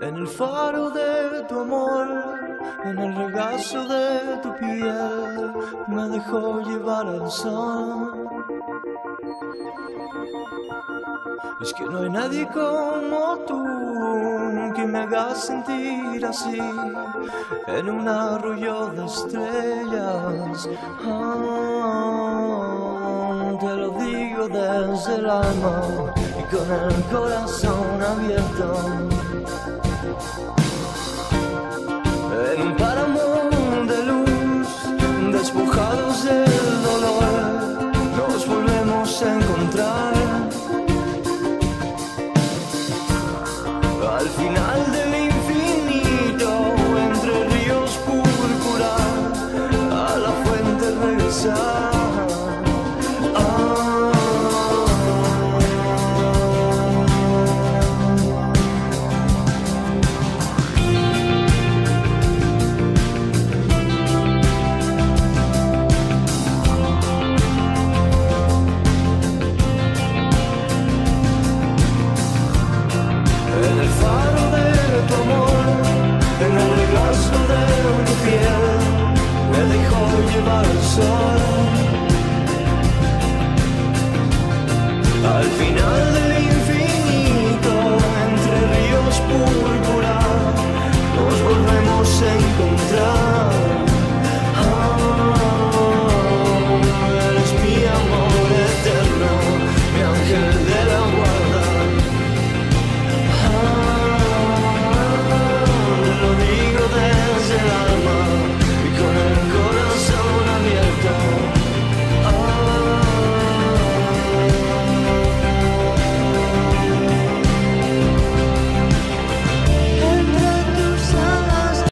En el faro de tu amor, en el regazo de tu piel, me dejó llevar al sol. Es que no hay nadie como tú que me haga sentir así en un arroyo de estrellas. Ah, te lo digo desde el alma y con el corazón abierto. sun. Llevar el sol. Al final